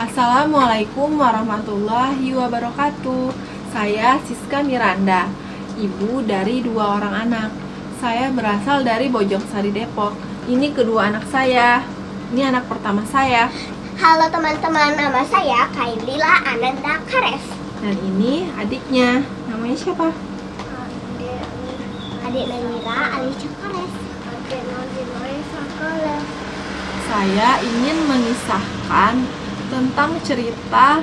Assalamualaikum warahmatullahi wabarakatuh. Saya Siska Miranda, ibu dari dua orang anak. Saya berasal dari Bojongsari Depok. Ini kedua anak saya. Ini anak pertama saya. Halo teman-teman, nama saya Kailila Ananda Kares. Dan ini adiknya. Namanya siapa? Adik Nanira Alicia Kares. Adik Nanira Kares. Saya ingin mengisahkan tentang cerita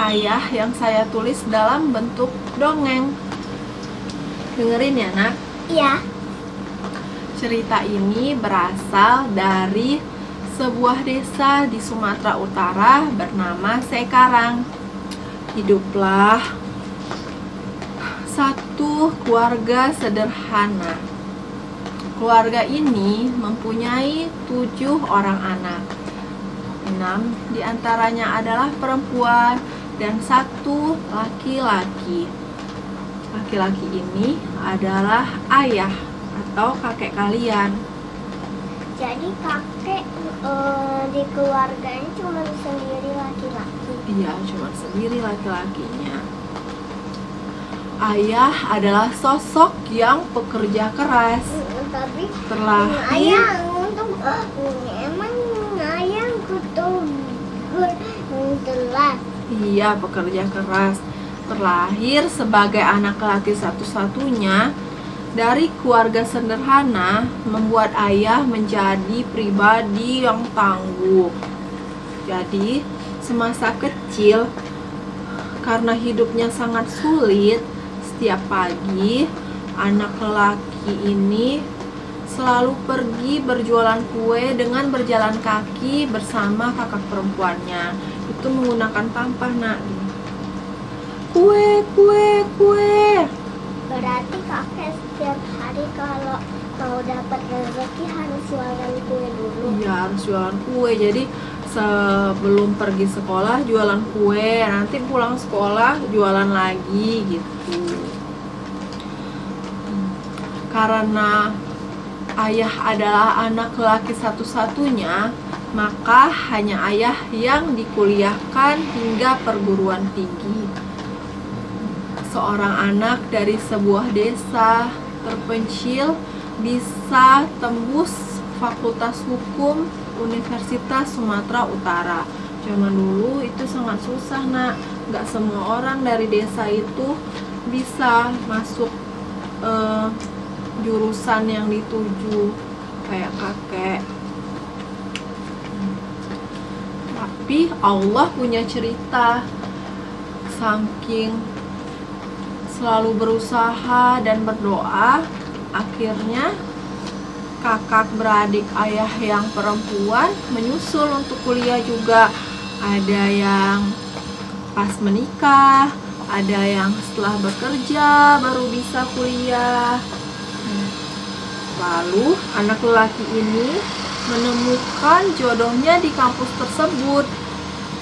ayah yang saya tulis dalam bentuk dongeng. Dengerin ya, Nak. Iya, Cerita ini berasal dari sebuah desa di Sumatera Utara bernama Sekarang. Hiduplah satu keluarga sederhana. Keluarga ini mempunyai tujuh orang anak. Enam di antaranya adalah perempuan dan satu laki-laki. Laki-laki ini adalah ayah atau kakek kalian. jadi kakek eh, di keluarganya cuma sendiri laki-laki. Iya, cuma sendiri laki-lakinya. Ayah adalah sosok yang pekerja keras. Tapi Terlahir ayah untuk ayah kutu telat. Iya, pekerja keras. Terlahir sebagai anak laki satu-satunya dari keluarga sederhana membuat ayah menjadi pribadi yang tangguh. Jadi, semasa kecil karena hidupnya sangat sulit, setiap pagi anak lelaki ini selalu pergi berjualan kue dengan berjalan kaki bersama kakak perempuannya. Itu menggunakan tampah, Nak. Kue, kue, kue. Berarti kakek setiap hari kalau mau dapat rezeki harus jualan kue dulu. Iya, harus jualan kue. Jadi sebelum pergi sekolah jualan kue, nanti pulang sekolah jualan lagi gitu. Hmm. Karena ayah adalah anak laki satu-satunya, maka hanya ayah yang dikuliahkan hingga perguruan tinggi. Seorang anak dari sebuah desa terpencil bisa tembus Fakultas Hukum Universitas Sumatera Utara. Zaman dulu itu sangat susah, Nak. Nggak semua orang dari desa itu bisa masuk eh, jurusan yang dituju kayak kakek. Tapi Allah punya cerita saking selalu berusaha dan berdoa akhirnya kakak beradik ayah yang perempuan menyusul untuk kuliah juga ada yang pas menikah ada yang setelah bekerja baru bisa kuliah lalu anak lelaki ini menemukan jodohnya di kampus tersebut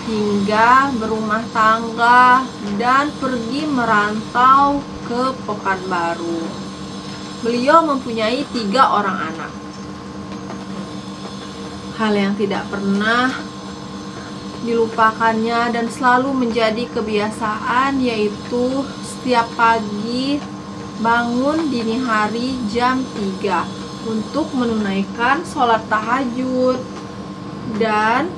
hingga berumah tangga dan pergi merantau ke Pekanbaru. Beliau mempunyai tiga orang anak. Hal yang tidak pernah dilupakannya dan selalu menjadi kebiasaan yaitu setiap pagi bangun dini hari jam 3 untuk menunaikan sholat tahajud dan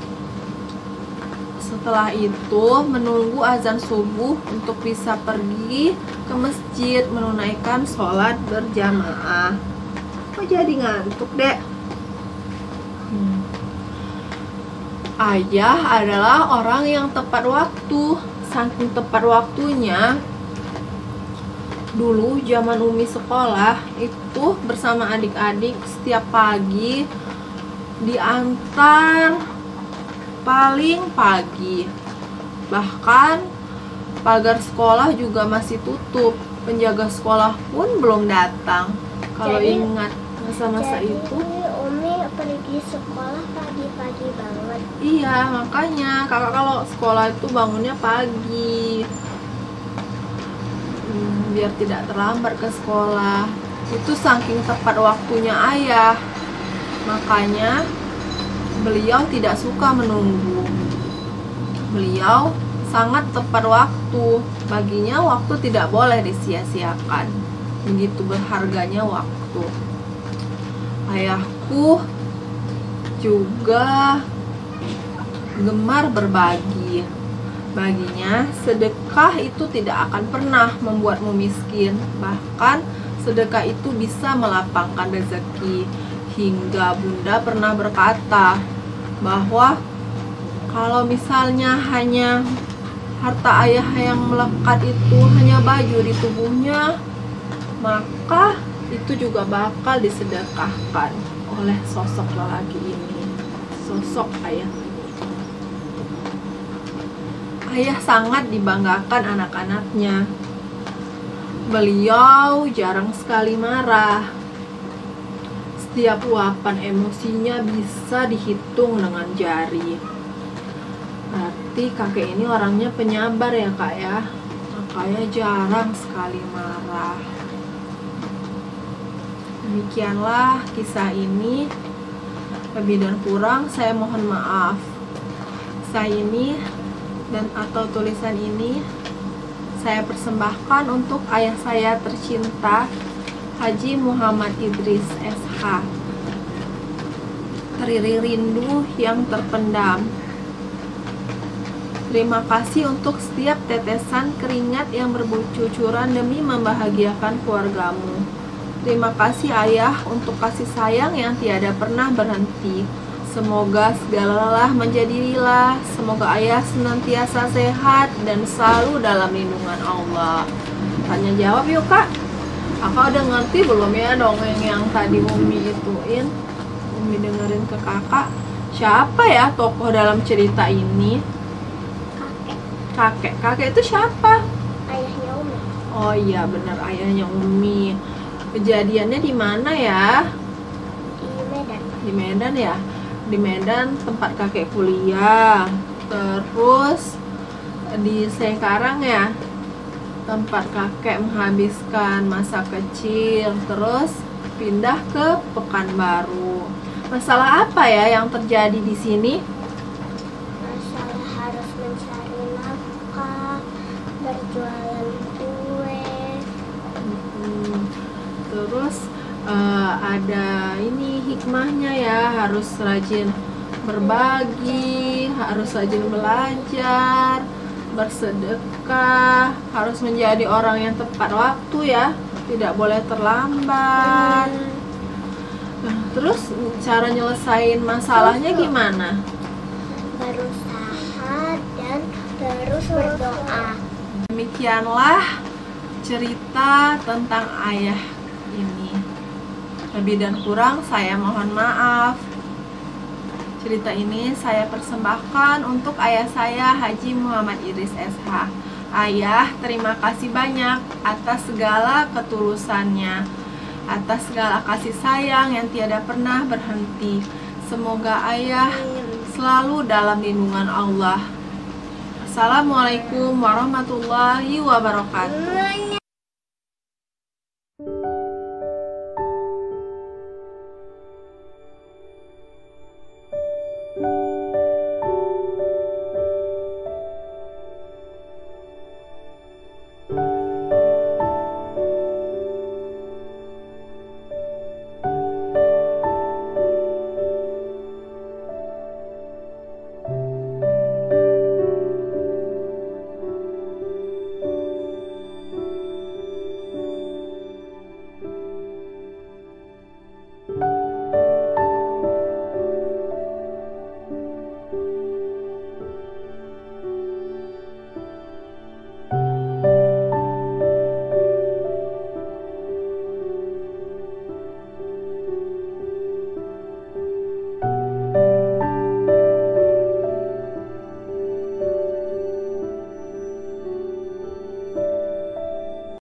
setelah itu menunggu azan subuh untuk bisa pergi ke masjid menunaikan sholat berjamaah. Kok jadi ngantuk, Dek? Hmm. Ayah adalah orang yang tepat waktu. Saking tepat waktunya, dulu zaman Umi sekolah itu bersama adik-adik setiap pagi diantar paling pagi. Bahkan pagar sekolah juga masih tutup. Penjaga sekolah pun belum datang. Kalau Jadi- ingat masa-masa itu, Umi pergi sekolah pagi-pagi banget. iya makanya kakak kalau sekolah itu bangunnya pagi. Biar tidak terlambat ke sekolah. Itu saking tepat waktunya ayah. Makanya beliau tidak suka menunggu. Beliau sangat tepat waktu. Baginya waktu tidak boleh disia-siakan. Begitu berharganya waktu. Ayahku juga gemar berbagi. Baginya, sedekah itu tidak akan pernah membuatmu miskin. Bahkan, sedekah itu bisa melapangkan rezeki. Hingga Bunda pernah berkata bahwa kalau misalnya hanya harta ayah yang melekat itu hanya baju di tubuhnya, maka itu juga bakal disedekahkan oleh sosok lelaki ini, sosok ayah Ayah sangat dibanggakan anak-anaknya. Beliau jarang sekali marah. Setiap luapan emosinya bisa dihitung dengan jari. Berarti kakek ini orangnya penyabar ya kak ya. Makanya jarang sekali marah. Demikianlah kisah ini. Lebih dan kurang saya mohon maaf. Saya ini dan atau tulisan ini saya persembahkan untuk ayah saya tercinta Haji Muhammad Idris SH Teriri rindu yang terpendam Terima kasih untuk setiap tetesan keringat yang berbucucuran demi membahagiakan keluargamu. Terima kasih ayah untuk kasih sayang yang tiada pernah berhenti. Semoga segala lelah menjadi rilah. Semoga ayah senantiasa sehat dan selalu dalam lindungan Allah. Tanya jawab yuk kak. Kakak udah ngerti belum ya dongeng yang tadi Umi ituin? Umi dengerin ke kakak. Siapa ya tokoh dalam cerita ini? Kakek, Kakek. Kakek itu siapa? ayahnya Umi. Oh iya benar ayahnya Umi. Kejadiannya di mana ya? Di Medan. Di Medan ya? Di Medan tempat kakek kuliah. Terus di Sekarang ya tempat kakek menghabiskan masa kecil. Terus pindah ke Pekanbaru. Masalah apa ya yang terjadi di sini? Masalah harus mencari nafkah, berjualan kue, Hmm, Terus eh, ada ini hikmahnya ya harus rajin berbagi, harus rajin belajar, bersedekah, harus menjadi orang yang tepat waktu ya, tidak boleh terlambat. Nah, terus cara nyelesain masalahnya gimana? berusaha dan terus berdoa. Demikianlah cerita tentang ayah ini. Lebih dan kurang saya mohon maaf. Cerita ini saya persembahkan untuk ayah saya Haji Muhammad Idris SH. Ayah, terima kasih banyak atas segala ketulusannya, atas segala kasih sayang yang tiada pernah berhenti. Semoga ayah selalu dalam lindungan Allah. Assalamualaikum warahmatullahi wabarakatuh.